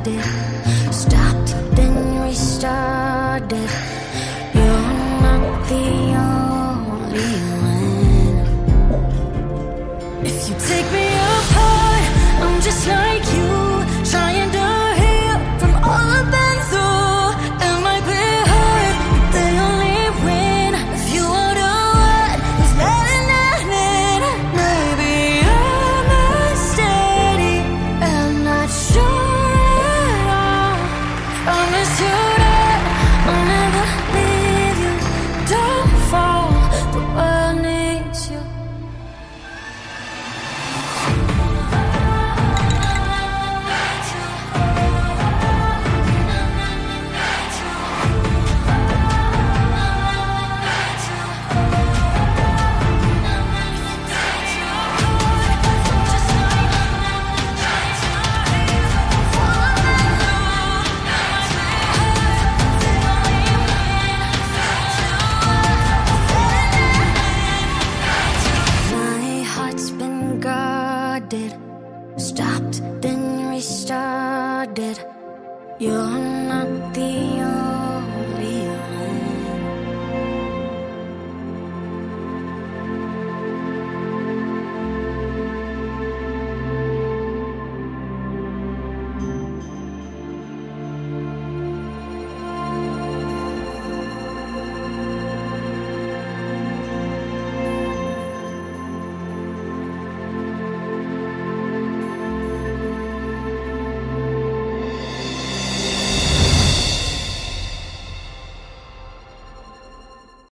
started, stopped and restarted. You're not the only one. If you take me apart, I'm just like you. started Stopped, then restarted. You're not the only